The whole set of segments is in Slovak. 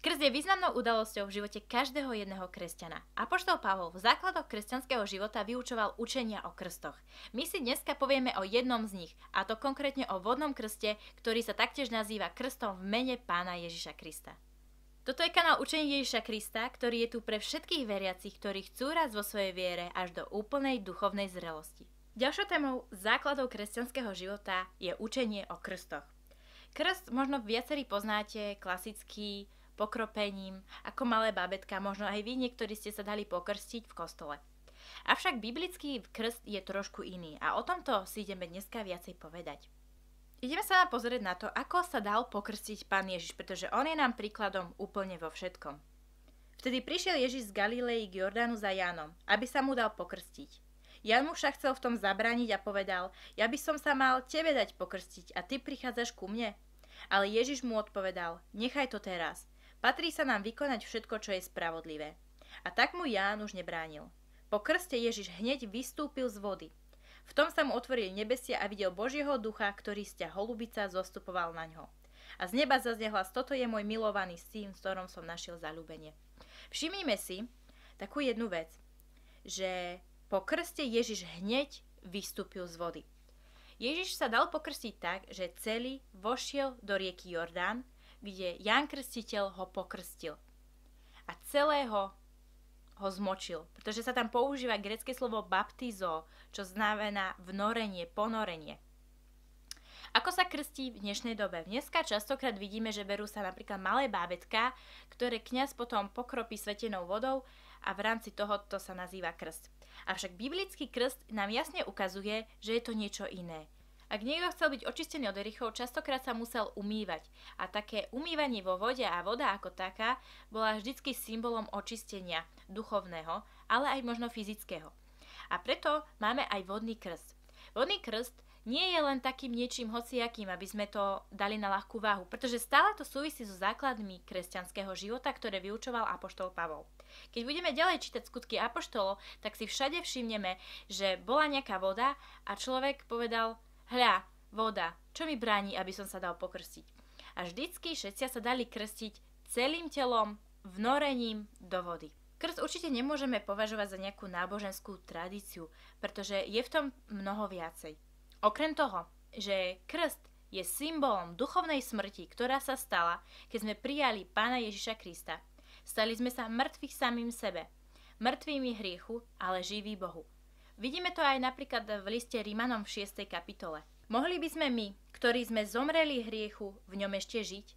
Krst je významnou udalosťou v živote každého jedného kresťana. Apoštol Pavol v základoch kresťanského života vyučoval učenia o krstoch. My si dneska povieme o jednom z nich, a to konkrétne o vodnom krste, ktorý sa taktiež nazýva krstom v mene pána Ježiša Krista. Toto je kanál Učenie Ježiša Krista, ktorý je tu pre všetkých veriacich, ktorí chcú raz vo svojej viere až do úplnej duchovnej zrelosti. Ďalšou témou základov kresťanského života je učenie o krstoch. Krst možno viacerí poznáte, klasický, pokropením, ako malé babetka, možno aj vy niektorí ste sa dali pokrstiť v kostole. Avšak biblický krst je trošku iný a o tomto si ideme dneska viacej povedať. Ideme sa pozrieť na to, ako sa dal pokrstiť Pán Ježiš, pretože on je nám príkladom úplne vo všetkom. Vtedy prišiel Ježiš z Galilei k Jordánu za Jánom, aby sa mu dal pokrstiť. Jan mu však chcel v tom zabrániť a povedal, ja by som sa mal tebe dať pokrstiť a ty prichádzaš ku mne. Ale Ježiš mu odpovedal, nechaj to teraz, Patrí sa nám vykonať všetko, čo je spravodlivé. A tak mu Ján už nebránil. Po krste Ježiš hneď vystúpil z vody. V tom sa mu otvorili nebesia a videl Božieho ducha, ktorý sťa holubica zostupoval na ňo. A z neba zaznel hlas, toto je môj milovaný syn, v ktorom som našiel zalúbenie. Všimnime si takú jednu vec, že po krste Ježiš hneď vystúpil z vody. Ježiš sa dal pokrstiť tak, že celý vošiel do rieky Jordán, kde Jan Krstiteľ ho pokrstil. A celého ho zmočil, pretože sa tam používa grecké slovo baptizo, čo znamená vnorenie, ponorenie. Ako sa krstí v dnešnej dobe? Dneska častokrát vidíme, že berú sa napríklad malé bábetka, ktoré kňaz potom pokropí svetenou vodou a v rámci toho to sa nazýva krst. Avšak biblický krst nám jasne ukazuje, že je to niečo iné. Ak niekto chcel byť očistený od erichov, častokrát sa musel umývať. A také umývanie vo vode a voda ako taká bola vždycky symbolom očistenia duchovného, ale aj možno fyzického. A preto máme aj vodný krst. Vodný krst nie je len takým niečím hociakým, aby sme to dali na ľahkú váhu, pretože stále to súvisí so základmi kresťanského života, ktoré vyučoval Apoštol Pavol. Keď budeme ďalej čítať skutky Apoštolov, tak si všade všimneme, že bola nejaká voda a človek povedal, Hľa, voda, čo mi bráni, aby som sa dal pokrstiť? A vždycky všetci sa dali krstiť celým telom, vnorením do vody. Krst určite nemôžeme považovať za nejakú náboženskú tradíciu, pretože je v tom mnoho viacej. Okrem toho, že krst je symbolom duchovnej smrti, ktorá sa stala, keď sme prijali Pána Ježiša Krista. Stali sme sa mŕtvych samým sebe, mŕtvými hriechu, ale živí Bohu. Vidíme to aj napríklad v liste Rímanom v 6. kapitole. Mohli by sme my, ktorí sme zomreli hriechu, v ňom ešte žiť?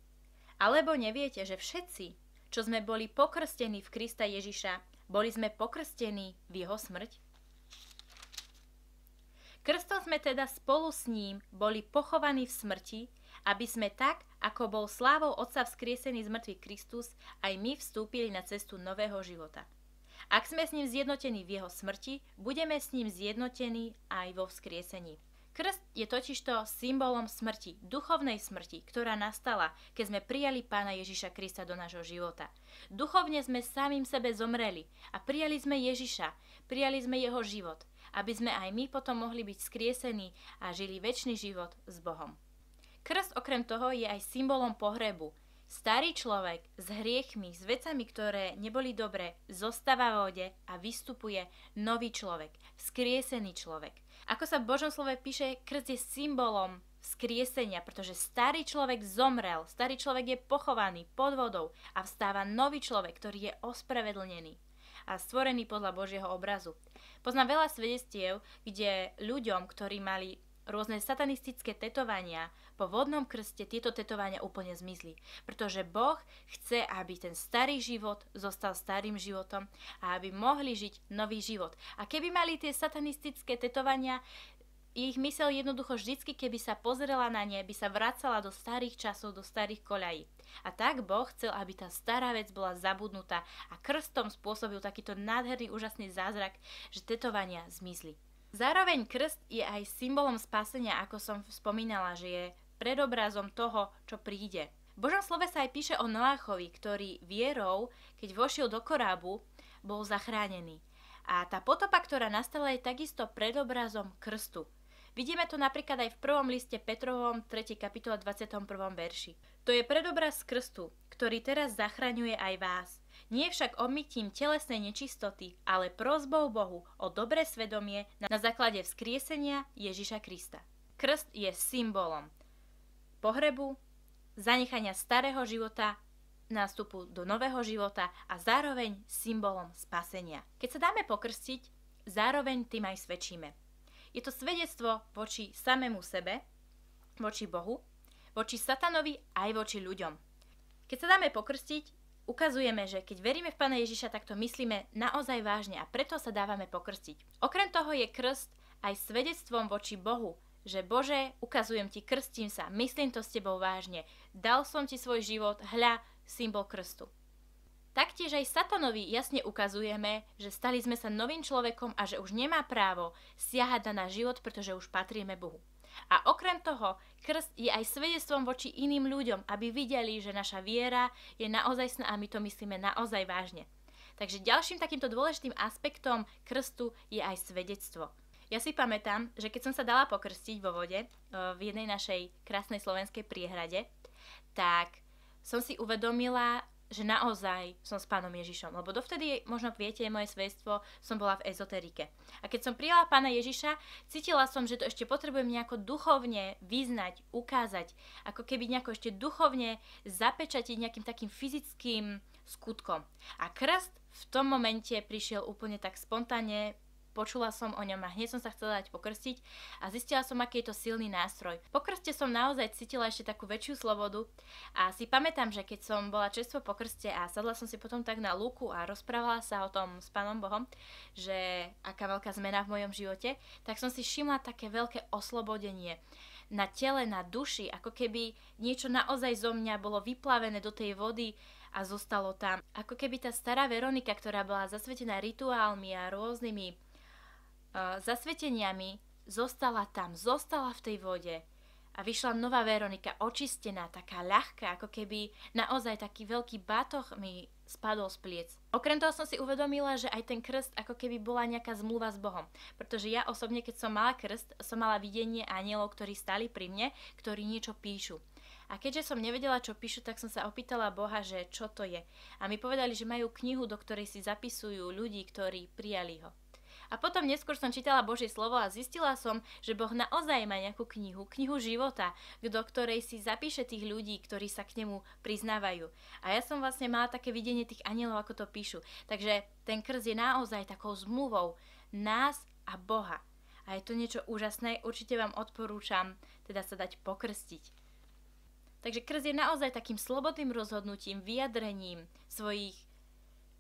Alebo neviete, že všetci, čo sme boli pokrstení v Krista Ježiša, boli sme pokrstení v jeho smrť? Krstom sme teda spolu s ním boli pochovaní v smrti, aby sme tak, ako bol slávou Otca vzkriesený z mŕtvych Kristus, aj my vstúpili na cestu nového života. Ak sme s ním zjednotení v jeho smrti, budeme s ním zjednotení aj vo vzkriesení. Krst je totižto symbolom smrti, duchovnej smrti, ktorá nastala, keď sme prijali Pána Ježiša Krista do nášho života. Duchovne sme samým sebe zomreli a prijali sme Ježiša, prijali sme jeho život, aby sme aj my potom mohli byť skriesení a žili väčší život s Bohom. Krst okrem toho je aj symbolom pohrebu, Starý človek s hriechmi, s vecami, ktoré neboli dobré, zostáva v vode a vystupuje nový človek, vzkriesený človek. Ako sa v Božom slove píše, krst je symbolom vzkriesenia, pretože starý človek zomrel, starý človek je pochovaný pod vodou a vstáva nový človek, ktorý je ospravedlnený a stvorený podľa Božieho obrazu. Poznám veľa svedectiev, kde ľuďom, ktorí mali rôzne satanistické tetovania, po vodnom krste tieto tetovania úplne zmizli. Pretože Boh chce, aby ten starý život zostal starým životom a aby mohli žiť nový život. A keby mali tie satanistické tetovania, ich mysel jednoducho vždycky, keby sa pozrela na ne, by sa vracala do starých časov, do starých koľají. A tak Boh chcel, aby tá stará vec bola zabudnutá a krstom spôsobil takýto nádherný, úžasný zázrak, že tetovania zmizli. Zároveň krst je aj symbolom spasenia, ako som spomínala, že je predobrazom toho, čo príde. V Božom slove sa aj píše o Noáchovi, ktorý vierou, keď vošiel do korábu, bol zachránený. A tá potopa, ktorá nastala, je takisto predobrazom krstu. Vidíme to napríklad aj v prvom liste Petrovom 3. kapitole 21. verši. To je predobraz krstu, ktorý teraz zachraňuje aj vás. Nie však obmytím telesnej nečistoty, ale prozbou Bohu o dobré svedomie na základe vzkriesenia Ježiša Krista. Krst je symbolom pohrebu, zanechania starého života, nástupu do nového života a zároveň symbolom spasenia. Keď sa dáme pokrstiť, zároveň tým aj svedčíme. Je to svedectvo voči samému sebe, voči Bohu, voči satanovi aj voči ľuďom. Keď sa dáme pokrstiť, ukazujeme, že keď veríme v Pána Ježiša, tak to myslíme naozaj vážne a preto sa dávame pokrstiť. Okrem toho je krst aj svedectvom voči Bohu, že Bože, ukazujem ti, krstím sa, myslím to s tebou vážne, dal som ti svoj život, hľa, symbol krstu. Taktiež aj satanovi jasne ukazujeme, že stali sme sa novým človekom a že už nemá právo siahať na náš život, pretože už patríme Bohu. A okrem toho, krst je aj svedectvom voči iným ľuďom, aby videli, že naša viera je naozaj sná a my to myslíme naozaj vážne. Takže ďalším takýmto dôležitým aspektom krstu je aj svedectvo. Ja si pamätám, že keď som sa dala pokrstiť vo vode e, v jednej našej krásnej slovenskej priehrade, tak som si uvedomila, že naozaj som s pánom Ježišom. Lebo dovtedy, možno viete, moje svedstvo, som bola v ezoterike. A keď som prijala pána Ježiša, cítila som, že to ešte potrebujem nejako duchovne vyznať, ukázať, ako keby nejako ešte duchovne zapečatiť nejakým takým fyzickým skutkom. A krst v tom momente prišiel úplne tak spontánne, počula som o ňom a hneď som sa chcela dať pokrstiť a zistila som, aký je to silný nástroj. Po krste som naozaj cítila ešte takú väčšiu slobodu a si pamätám, že keď som bola čerstvo po krste a sadla som si potom tak na lúku a rozprávala sa o tom s Pánom Bohom, že aká veľká zmena v mojom živote, tak som si všimla také veľké oslobodenie na tele, na duši, ako keby niečo naozaj zo mňa bolo vyplavené do tej vody a zostalo tam. Ako keby tá stará Veronika, ktorá bola zasvetená rituálmi a rôznymi zasveteniami zostala tam, zostala v tej vode a vyšla nová Veronika, očistená, taká ľahká, ako keby naozaj taký veľký batoh mi spadol z pliec. Okrem toho som si uvedomila, že aj ten krst ako keby bola nejaká zmluva s Bohom. Pretože ja osobne, keď som mala krst, som mala videnie anielov, ktorí stali pri mne, ktorí niečo píšu. A keďže som nevedela, čo píšu, tak som sa opýtala Boha, že čo to je. A mi povedali, že majú knihu, do ktorej si zapisujú ľudí, ktorí prijali ho. A potom neskôr som čítala Božie slovo a zistila som, že Boh naozaj má nejakú knihu, knihu života, do ktorej si zapíše tých ľudí, ktorí sa k nemu priznávajú. A ja som vlastne mala také videnie tých anielov, ako to píšu. Takže ten krst je naozaj takou zmluvou nás a Boha. A je to niečo úžasné, určite vám odporúčam teda sa dať pokrstiť. Takže krst je naozaj takým slobodným rozhodnutím, vyjadrením svojich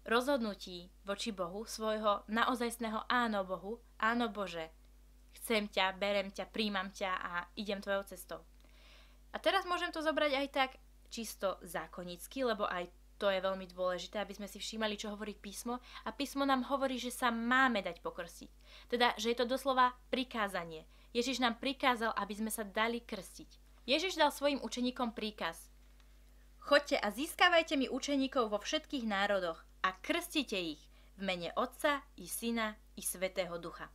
rozhodnutí voči Bohu, svojho naozajstného áno Bohu, áno Bože, chcem ťa, berem ťa, príjmam ťa a idem tvojou cestou. A teraz môžem to zobrať aj tak čisto zákonicky, lebo aj to je veľmi dôležité, aby sme si všímali, čo hovorí písmo. A písmo nám hovorí, že sa máme dať pokrstiť. Teda, že je to doslova prikázanie. Ježiš nám prikázal, aby sme sa dali krstiť. Ježiš dal svojim učeníkom príkaz. Chodte a získavajte mi učeníkov vo všetkých národoch a krstite ich v mene Otca i Syna i Svetého Ducha.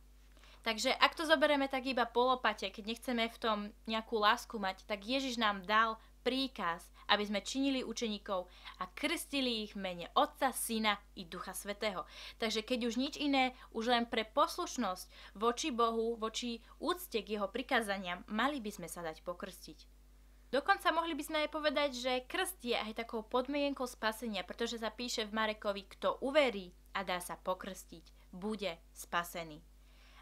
Takže ak to zoberieme tak iba polopate, keď nechceme v tom nejakú lásku mať, tak Ježiš nám dal príkaz, aby sme činili učeníkov a krstili ich v mene Otca, Syna i Ducha Svetého. Takže keď už nič iné, už len pre poslušnosť voči Bohu, voči úcte k jeho prikázaniam, mali by sme sa dať pokrstiť. Dokonca mohli by sme aj povedať, že krst je aj takou podmienkou spasenia, pretože sa píše v Marekovi, kto uverí a dá sa pokrstiť, bude spasený.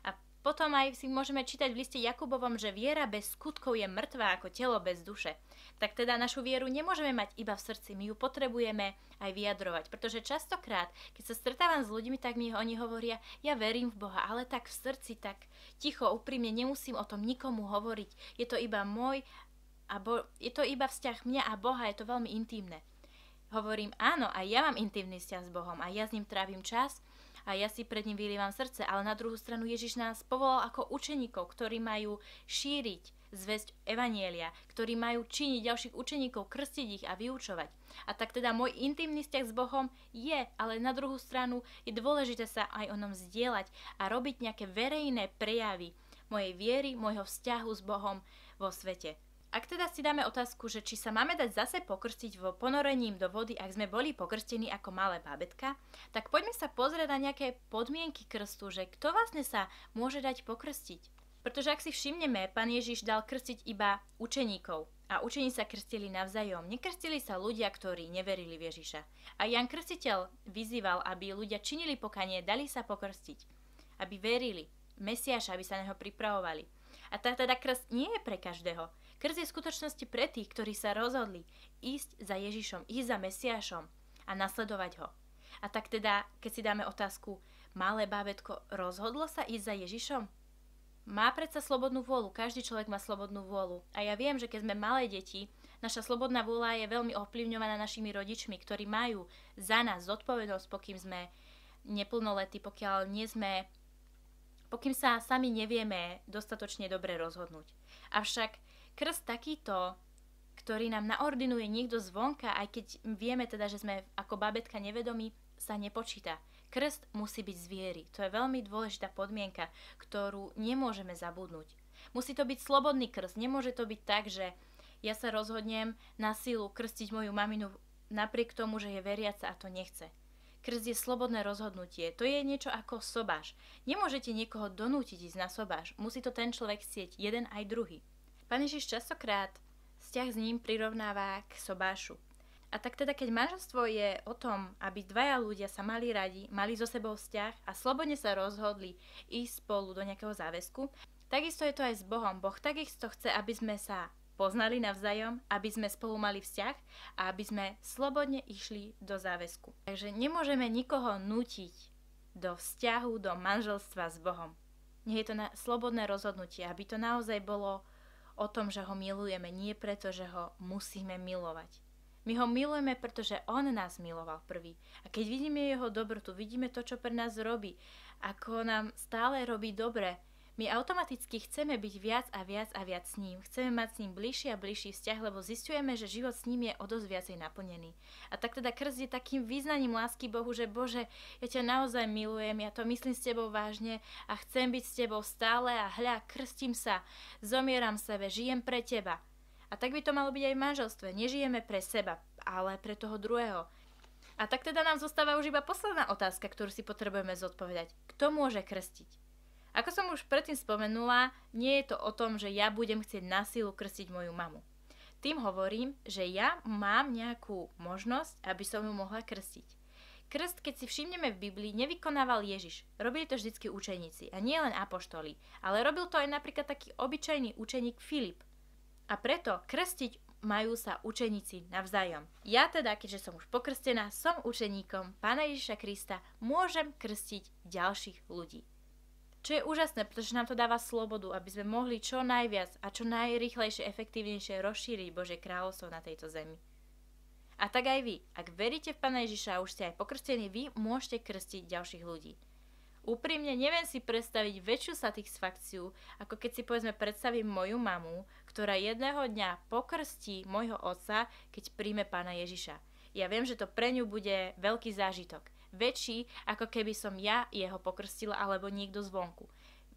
A potom aj si môžeme čítať v liste Jakubovom, že viera bez skutkov je mŕtva ako telo bez duše. Tak teda našu vieru nemôžeme mať iba v srdci, my ju potrebujeme aj vyjadrovať. Pretože častokrát, keď sa stretávam s ľuďmi, tak mi oni hovoria, ja verím v Boha, ale tak v srdci, tak ticho, úprimne, nemusím o tom nikomu hovoriť. Je to iba môj a bo, je to iba vzťah mňa a Boha, je to veľmi intimné. Hovorím, áno, aj ja mám intimný vzťah s Bohom a ja s ním trávim čas a ja si pred ním vylievam srdce, ale na druhú stranu Ježiš nás povolal ako učeníkov, ktorí majú šíriť zväzť Evanielia, ktorí majú činiť ďalších učeníkov, krstiť ich a vyučovať. A tak teda môj intimný vzťah s Bohom je, ale na druhú stranu je dôležité sa aj o ňom zdieľať a robiť nejaké verejné prejavy mojej viery, môjho vzťahu s Bohom vo svete. Ak teda si dáme otázku, že či sa máme dať zase pokrstiť vo ponorením do vody, ak sme boli pokrstení ako malé bábetka, tak poďme sa pozrieť na nejaké podmienky krstu, že kto vlastne sa môže dať pokrstiť. Pretože ak si všimneme, pán Ježiš dal krstiť iba učeníkov a učení sa krstili navzájom. Nekrstili sa ľudia, ktorí neverili v Ježiša. A Jan Krstiteľ vyzýval, aby ľudia činili pokanie, dali sa pokrstiť, aby verili Mesiaša, aby sa neho pripravovali. A tá teda krst nie je pre každého. Krst je v skutočnosti pre tých, ktorí sa rozhodli ísť za Ježišom, ísť za Mesiašom a nasledovať ho. A tak teda, keď si dáme otázku, malé bábetko rozhodlo sa ísť za Ježišom? Má predsa slobodnú vôľu, každý človek má slobodnú vôľu. A ja viem, že keď sme malé deti, naša slobodná vôľa je veľmi ovplyvňovaná našimi rodičmi, ktorí majú za nás zodpovednosť, pokým sme neplnoletí, pokiaľ nie sme pokým sa sami nevieme dostatočne dobre rozhodnúť. Avšak krst takýto, ktorý nám naordinuje niekto zvonka, aj keď vieme teda, že sme ako babetka nevedomí, sa nepočíta. Krst musí byť z viery. To je veľmi dôležitá podmienka, ktorú nemôžeme zabudnúť. Musí to byť slobodný krst. Nemôže to byť tak, že ja sa rozhodnem na silu krstiť moju maminu napriek tomu, že je veriaca a to nechce. Krst je slobodné rozhodnutie. To je niečo ako sobáš. Nemôžete niekoho donútiť ísť na sobáš. Musí to ten človek chcieť, jeden aj druhý. Pán Ježiš častokrát vzťah s ním prirovnáva k sobášu. A tak teda, keď manželstvo je o tom, aby dvaja ľudia sa mali radi, mali so sebou vzťah a slobodne sa rozhodli ísť spolu do nejakého záväzku, takisto je to aj s Bohom. Boh takisto chce, aby sme sa poznali navzájom, aby sme spolu mali vzťah a aby sme slobodne išli do záväzku. Takže nemôžeme nikoho nútiť do vzťahu, do manželstva s Bohom. Nie je to na slobodné rozhodnutie, aby to naozaj bolo o tom, že ho milujeme, nie preto, že ho musíme milovať. My ho milujeme, pretože on nás miloval prvý. A keď vidíme jeho dobrotu, vidíme to, čo pre nás robí, ako nám stále robí dobre, my automaticky chceme byť viac a viac a viac s ním. Chceme mať s ním bližší a bližší vzťah, lebo zistujeme, že život s ním je o dosť viacej naplnený. A tak teda krst je takým význaním lásky Bohu, že Bože, ja ťa naozaj milujem, ja to myslím s tebou vážne a chcem byť s tebou stále a hľa, krstím sa, zomieram sebe, žijem pre teba. A tak by to malo byť aj v manželstve. Nežijeme pre seba, ale pre toho druhého. A tak teda nám zostáva už iba posledná otázka, ktorú si potrebujeme zodpovedať. Kto môže krstiť? Ako som už predtým spomenula, nie je to o tom, že ja budem chcieť na silu krstiť moju mamu. Tým hovorím, že ja mám nejakú možnosť, aby som ju mohla krstiť. Krst, keď si všimneme v Biblii, nevykonával Ježiš. Robili to vždycky učeníci a nie len apoštoli, ale robil to aj napríklad taký obyčajný učeník Filip. A preto krstiť majú sa učeníci navzájom. Ja teda, keďže som už pokrstená, som učeníkom Pána Ježiša Krista, môžem krstiť ďalších ľudí. Čo je úžasné, pretože nám to dáva slobodu, aby sme mohli čo najviac a čo najrychlejšie, efektívnejšie rozšíriť Bože kráľovstvo na tejto zemi. A tak aj vy, ak veríte v Pana Ježiša a už ste aj pokrstení, vy môžete krstiť ďalších ľudí. Úprimne neviem si predstaviť väčšiu satisfakciu, ako keď si povedzme predstavím moju mamu, ktorá jedného dňa pokrstí môjho otca, keď príjme pána Ježiša. Ja viem, že to pre ňu bude veľký zážitok väčší, ako keby som ja jeho pokrstila alebo niekto zvonku.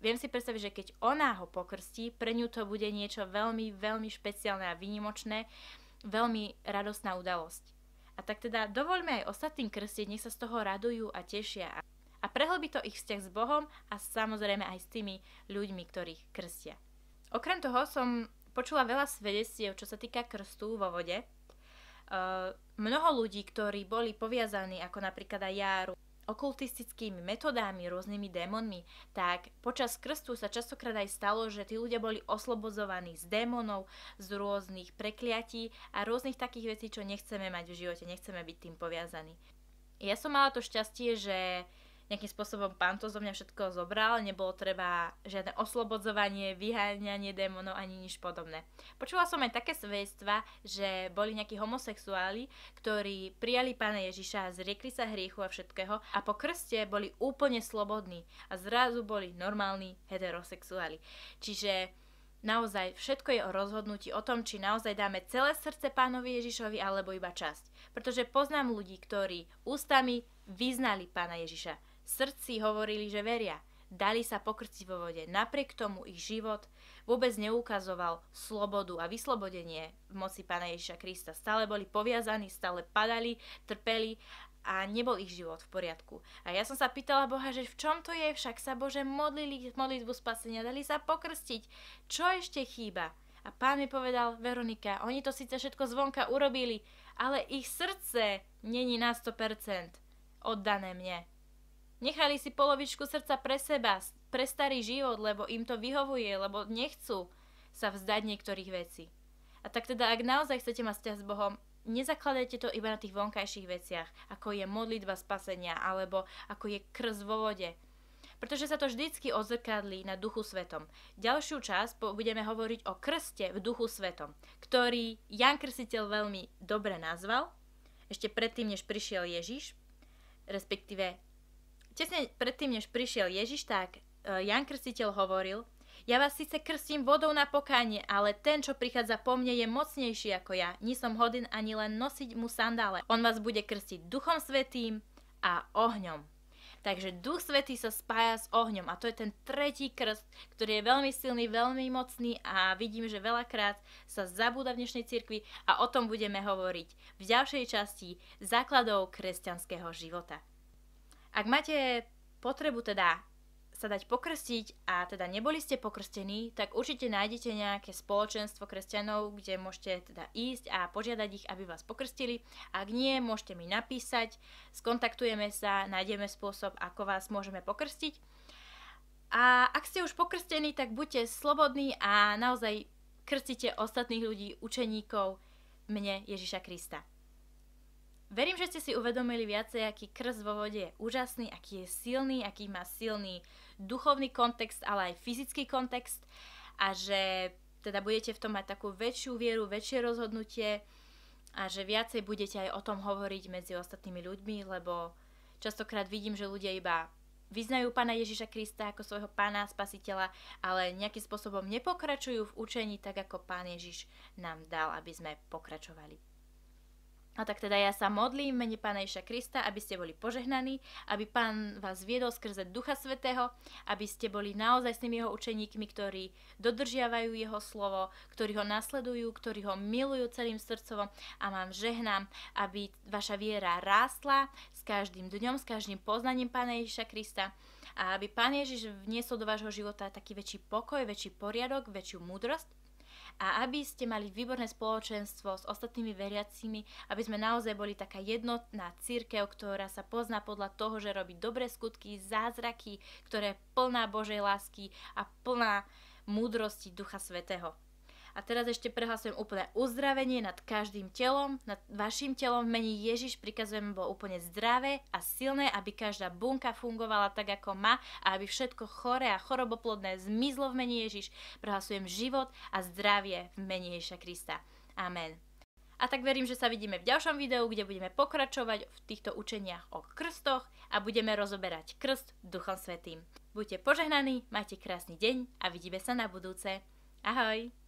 Viem si predstaviť, že keď ona ho pokrstí, pre ňu to bude niečo veľmi, veľmi špeciálne a výnimočné, veľmi radostná udalosť. A tak teda dovoľme aj ostatným krstiť, nech sa z toho radujú a tešia. A prehlbí to ich vzťah s Bohom a samozrejme aj s tými ľuďmi, ktorých krstia. Okrem toho som počula veľa svedectiev, čo sa týka krstu vo vode, Uh, mnoho ľudí, ktorí boli poviazaní, ako napríklad aj ja, okultistickými metodami, rôznymi démonmi, tak počas krstu sa častokrát aj stalo, že tí ľudia boli oslobozovaní z démonov, z rôznych prekliatí a rôznych takých vecí, čo nechceme mať v živote, nechceme byť tým poviazaní. Ja som mala to šťastie, že nejakým spôsobom pán to zo mňa všetko zobral, nebolo treba žiadne oslobodzovanie, vyháňanie démonov ani nič podobné. Počula som aj také svedectva, že boli nejakí homosexuáli, ktorí prijali pána Ježiša, zriekli sa hriechu a všetkého a po krste boli úplne slobodní a zrazu boli normálni heterosexuáli. Čiže Naozaj, všetko je o rozhodnutí o tom, či naozaj dáme celé srdce pánovi Ježišovi alebo iba časť. Pretože poznám ľudí, ktorí ústami vyznali pána Ježiša, srdci hovorili, že veria. dali sa pokrstiť vo vode. Napriek tomu ich život vôbec neukazoval slobodu a vyslobodenie v moci Pána Ježiša Krista. Stále boli poviazaní, stále padali, trpeli a nebol ich život v poriadku. A ja som sa pýtala Boha, že v čom to je, však sa Bože modlili modlitbu spasenia, dali sa pokrstiť. Čo ešte chýba? A pán mi povedal, Veronika, oni to síce všetko zvonka urobili, ale ich srdce není na 100% oddané mne. Nechali si polovičku srdca pre seba, pre starý život, lebo im to vyhovuje, lebo nechcú sa vzdať niektorých vecí. A tak teda, ak naozaj chcete mať vzťah s Bohom, nezakladajte to iba na tých vonkajších veciach, ako je modlitba spasenia, alebo ako je krz vo vode. Pretože sa to vždycky odzrkadlí na duchu svetom. Ďalšiu časť budeme hovoriť o krste v duchu svetom, ktorý Jan Krstiteľ veľmi dobre nazval, ešte predtým, než prišiel Ježiš, respektíve tesne predtým, než prišiel Ježiš, tak E, Jan Krstiteľ hovoril, ja vás síce krstím vodou na pokánie, ale ten, čo prichádza po mne, je mocnejší ako ja. Nie som hodin ani len nosiť mu sandále. On vás bude krstiť duchom svetým a ohňom. Takže duch svetý sa spája s ohňom a to je ten tretí krst, ktorý je veľmi silný, veľmi mocný a vidím, že veľakrát sa zabúda v dnešnej cirkvi a o tom budeme hovoriť v ďalšej časti základov kresťanského života. Ak máte potrebu teda sa dať pokrstiť a teda neboli ste pokrstení, tak určite nájdete nejaké spoločenstvo kresťanov, kde môžete teda ísť a požiadať ich, aby vás pokrstili. Ak nie, môžete mi napísať, skontaktujeme sa, nájdeme spôsob, ako vás môžeme pokrstiť. A ak ste už pokrstení, tak buďte slobodní a naozaj krstite ostatných ľudí, učeníkov mne Ježiša Krista. Verím, že ste si uvedomili viacej, aký krst vo vode je úžasný, aký je silný, aký má silný duchovný kontext, ale aj fyzický kontext a že teda budete v tom mať takú väčšiu vieru, väčšie rozhodnutie a že viacej budete aj o tom hovoriť medzi ostatnými ľuďmi, lebo častokrát vidím, že ľudia iba vyznajú pána Ježiša Krista ako svojho pána spasiteľa, ale nejakým spôsobom nepokračujú v učení tak, ako pán Ježiš nám dal, aby sme pokračovali. A tak teda ja sa modlím mene Pána Ježa Krista, aby ste boli požehnaní, aby Pán vás viedol skrze Ducha Svetého, aby ste boli naozaj s tými jeho učeníkmi, ktorí dodržiavajú jeho slovo, ktorí ho nasledujú, ktorí ho milujú celým srdcovom a vám žehnám, aby vaša viera rástla s každým dňom, s každým poznaním Pána Ježiša Krista. A aby Pán Ježiš vniesol do vášho života taký väčší pokoj, väčší poriadok, väčšiu múdrosť a aby ste mali výborné spoločenstvo s ostatnými veriacimi, aby sme naozaj boli taká jednotná církev, ktorá sa pozná podľa toho, že robí dobré skutky, zázraky, ktoré je plná Božej lásky a plná múdrosti Ducha Svetého. A teraz ešte prehlasujem úplné uzdravenie nad každým telom, nad vašim telom v mene Ježiš prikazujem, bolo úplne zdravé a silné, aby každá bunka fungovala tak, ako má a aby všetko chore a choroboplodné zmizlo v mene Ježiš. Prehlasujem život a zdravie v mene Ježiša Krista. Amen. A tak verím, že sa vidíme v ďalšom videu, kde budeme pokračovať v týchto učeniach o krstoch a budeme rozoberať krst Duchom Svetým. Buďte požehnaní, majte krásny deň a vidíme sa na budúce. Ahoj!